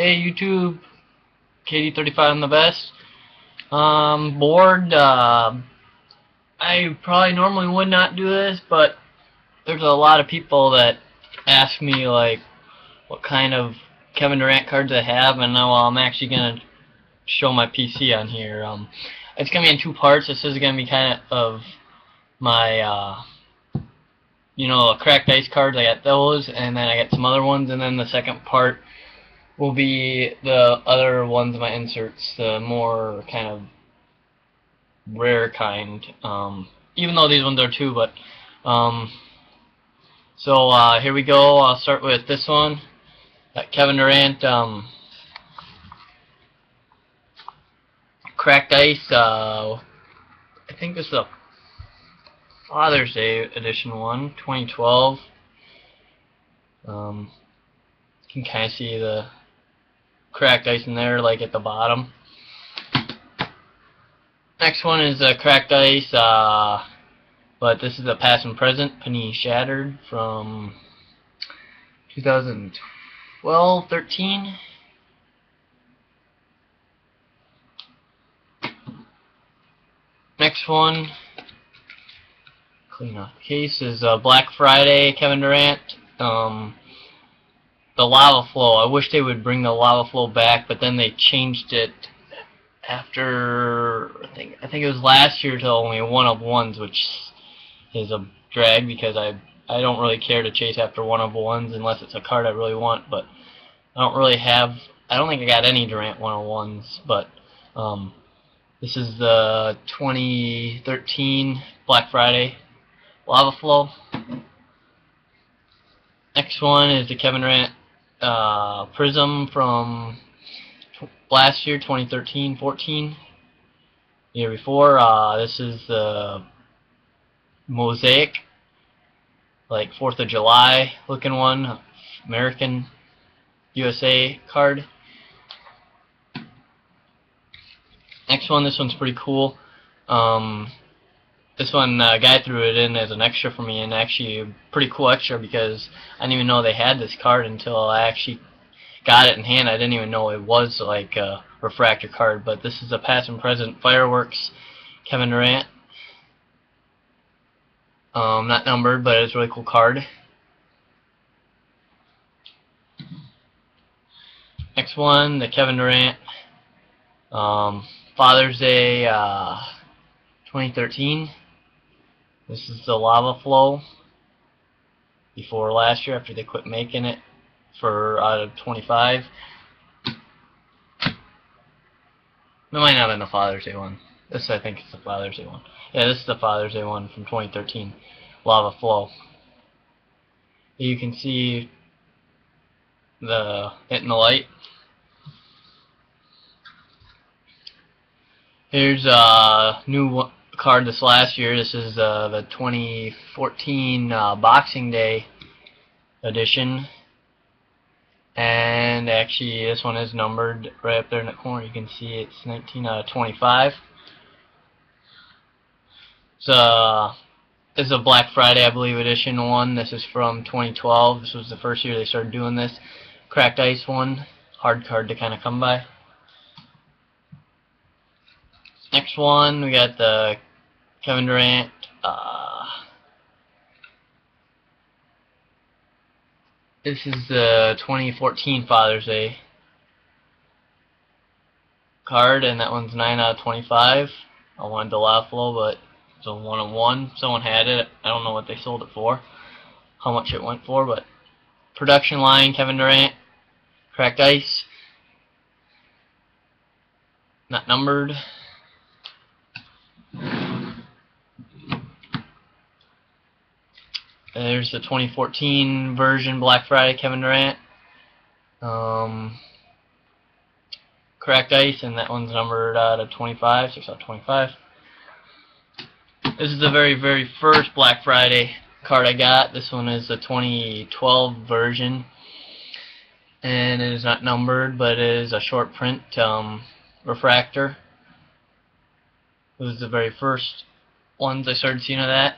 Hey YouTube, KD35 on the best. Um, bored. Uh, I probably normally would not do this, but there's a lot of people that ask me like what kind of Kevin Durant cards I have, and now I'm actually gonna show my PC on here. Um, it's gonna be in two parts. This is gonna be kind of my uh, you know cracked ice cards. I got those, and then I got some other ones, and then the second part will be the other ones of my inserts, the more kind of rare kind. Um, even though these ones are too, but um, so uh, here we go. I'll start with this one. Got Kevin Durant. Um, cracked ice. Uh, I think this is a Father's Day edition one, 2012. Um, you can kind of see the cracked ice in there, like at the bottom. Next one is uh, cracked ice, uh, but this is a past and present, Panini Shattered from 2012, 13. Next one, clean off case, is uh, Black Friday, Kevin Durant. Um, the lava flow. I wish they would bring the lava flow back, but then they changed it after I think I think it was last year to only one of ones, which is a drag because I I don't really care to chase after one of ones unless it's a card I really want. But I don't really have. I don't think I got any Durant one of ones, but um, this is the 2013 Black Friday lava flow. Next one is the Kevin Durant uh, Prizm from last year, 2013-14. Year before, uh, this is the Mosaic, like 4th of July looking one, American USA card. Next one, this one's pretty cool. Um, this one, uh, guy threw it in as an extra for me, and actually a pretty cool extra because I didn't even know they had this card until I actually got it in hand. I didn't even know it was like a refractor card, but this is a past and present fireworks Kevin Durant. Um, not numbered, but it's a really cool card. Next one, the Kevin Durant um, Father's Day uh, 2013. This is the lava flow before last year after they quit making it for out of 25. It might not have been the Father's Day one. This I think is the Father's Day one. Yeah, this is the Father's Day one from 2013. Lava Flow. You can see the hitting the light. Here's a new card this last year. This is uh, the 2014 uh, Boxing Day edition. And actually, this one is numbered right up there in the corner. You can see it's 19 out of 25. So, this is a Black Friday, I believe, edition one. This is from 2012. This was the first year they started doing this. Cracked Ice one. Hard card to kind of come by. Next one, we got the Kevin Durant. Uh, this is the 2014 Father's Day card, and that one's 9 out of 25. I wanted the lava flow, but it's a one on one. Someone had it. I don't know what they sold it for, how much it went for, but production line Kevin Durant, cracked ice, not numbered. There's the 2014 version Black Friday Kevin Durant. Um, cracked ice, and that one's numbered out of 25, 6 out of 25. This is the very, very first Black Friday card I got. This one is the 2012 version. And it is not numbered, but it is a short print um, refractor. It was the very first ones I started seeing of that.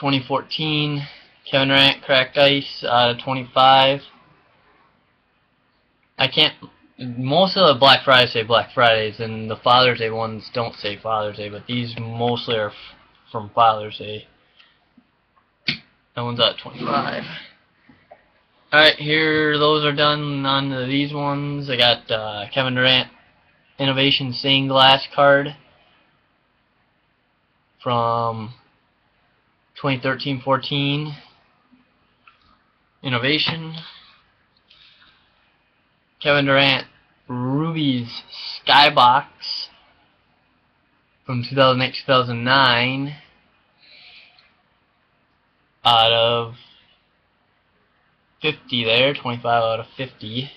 2014 Kevin Durant cracked ice out of 25. I can't. Most of the Black Fridays say Black Fridays, and the Father's Day ones don't say Father's Day, but these mostly are from Father's Day. That one's at 25. Alright, here, those are done on these ones. I got uh, Kevin Durant Innovation Stained Glass card from 2013-14 Innovation. Kevin Durant Ruby's Skybox from 2008-2009 out of 50 there, 25 out of 50.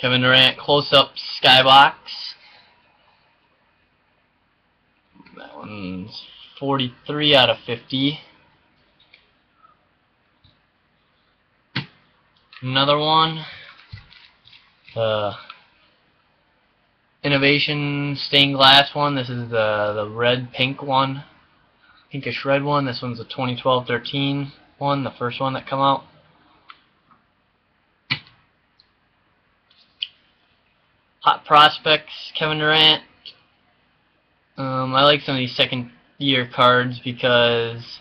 Kevin Durant close-up skybox. That one's 43 out of 50. Another one. Uh, Innovation stained glass one. This is the the red pink one, pinkish red one. This one's the 2012-13 one, the first one that come out. Hot prospects, Kevin Durant. Um, I like some of these second year cards because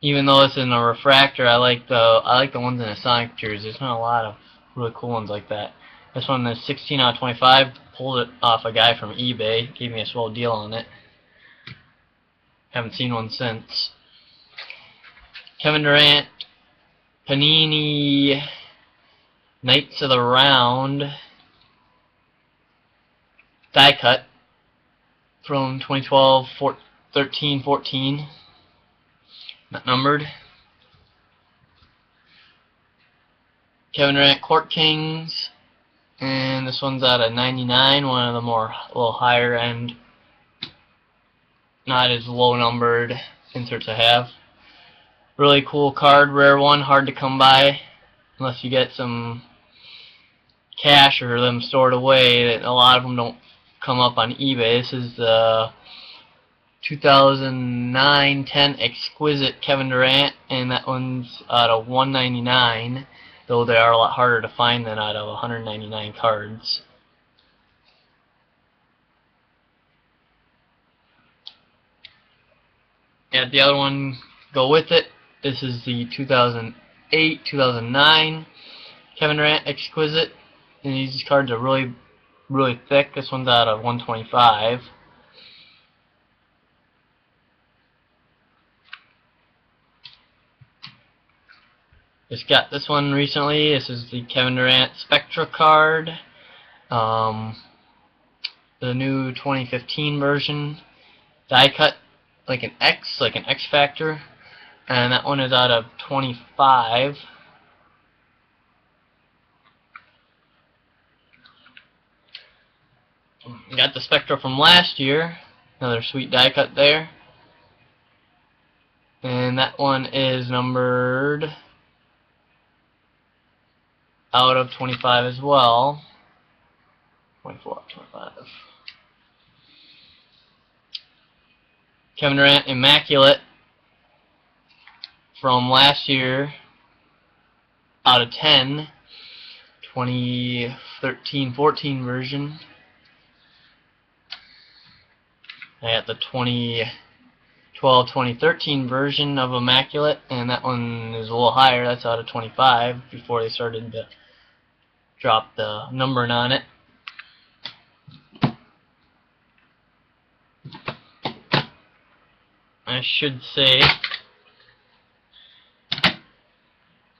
even though it's in a refractor, I like the I like the ones in a Sonic jersey. There's not a lot of really cool ones like that. This one is 16 out of 25. Pulled it off a guy from eBay. Gave me a swell deal on it. Haven't seen one since. Kevin Durant, Panini, Knights of the Round, die cut from 2012, 13, 14. Not numbered. Kevin Durant, Court Kings, and this one's out of 99, one of the more, a little higher end, not as low numbered inserts I have. Really cool card, rare one, hard to come by, unless you get some cash or them stored away. That a lot of them don't come up on eBay. This is the 2009-10 Exquisite Kevin Durant, and that one's out of 199 though they are a lot harder to find than out of 199 cards. And the other one go with it. This is the 2008, 2009 Kevin Durant Exquisite. And these cards are really, really thick. This one's out of 125. Just got this one recently. This is the Kevin Durant Spectra card. Um, the new 2015 version. Die cut like an X, like an X Factor. And that one is out of 25. Got the Spectra from last year. Another sweet die cut there. And that one is numbered out of 25 as well. 24, 25. Kevin Durant, Immaculate from last year out of 10. 2013-14 version. I got the 2012-2013 version of Immaculate, and that one is a little higher. That's out of 25 before they started to drop the numbering on it. I should say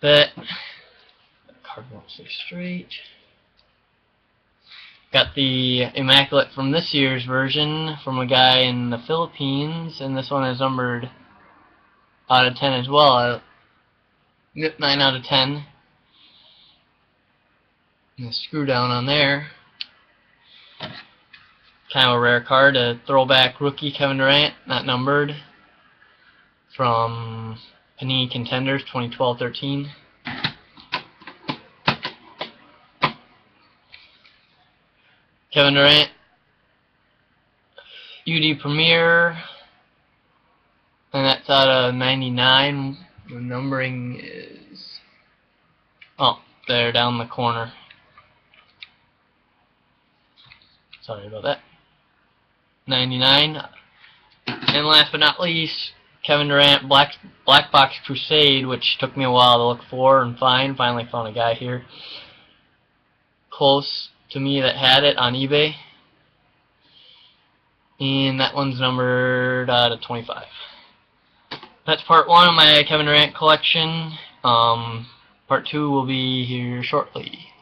that card won't stay straight. Got the Immaculate from this year's version from a guy in the Philippines, and this one is numbered out of 10 as well. Uh, 9 out of 10 and screw down on there. Kind of a rare card, a throwback rookie Kevin Durant, not numbered, from Panini Contenders 2012-13. Kevin Durant, UD Premier, and that's out of 99. The numbering is oh, there down the corner. Sorry about that. 99. And last but not least, Kevin Durant Black Black Box Crusade, which took me a while to look for and find. Finally found a guy here close to me that had it on eBay. And that one's numbered out of 25. That's part one of my Kevin Durant collection. Um, part two will be here shortly.